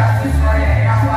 gracias, María. Ya, ya.